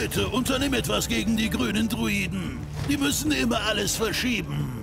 Bitte unternimm etwas gegen die grünen Druiden. Die müssen immer alles verschieben.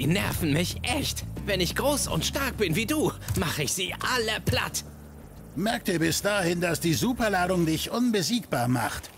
Die nerven mich echt. Wenn ich groß und stark bin wie du, mache ich sie alle platt. Merk dir bis dahin, dass die Superladung dich unbesiegbar macht.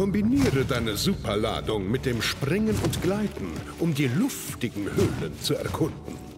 Kombiniere deine Superladung mit dem Springen und Gleiten, um die luftigen Höhlen zu erkunden.